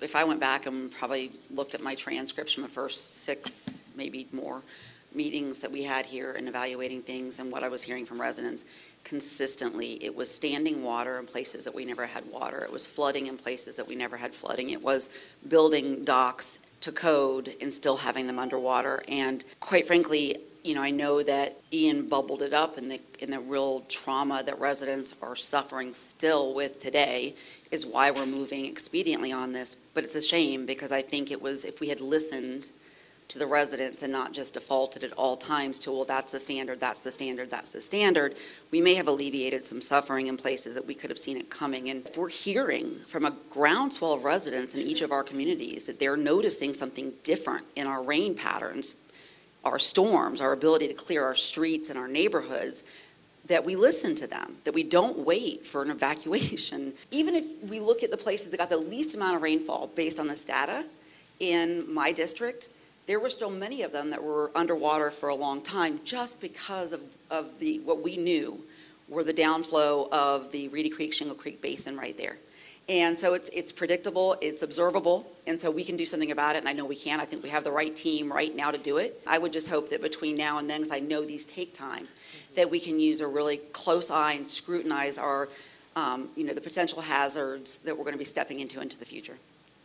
if I went back and probably looked at my transcripts from the first six, maybe more, meetings that we had here and evaluating things and what I was hearing from residents, consistently, it was standing water in places that we never had water. It was flooding in places that we never had flooding. It was building docks to code and still having them underwater. And quite frankly, you know, I know that Ian bubbled it up and the, and the real trauma that residents are suffering still with today is why we're moving expediently on this. But it's a shame because I think it was, if we had listened to the residents and not just defaulted at all times to, well, that's the standard, that's the standard, that's the standard, we may have alleviated some suffering in places that we could have seen it coming. And if we're hearing from a groundswell of residents in each of our communities that they're noticing something different in our rain patterns, our storms, our ability to clear our streets and our neighborhoods, that we listen to them, that we don't wait for an evacuation. Even if we look at the places that got the least amount of rainfall based on this data in my district, there were still many of them that were underwater for a long time just because of, of the, what we knew were the downflow of the Reedy Creek, Shingle Creek Basin right there. And so it's, it's predictable, it's observable, and so we can do something about it, and I know we can. I think we have the right team right now to do it. I would just hope that between now and then, because I know these take time, that we can use a really close eye and scrutinize our, um, you know, the potential hazards that we're going to be stepping into into the future.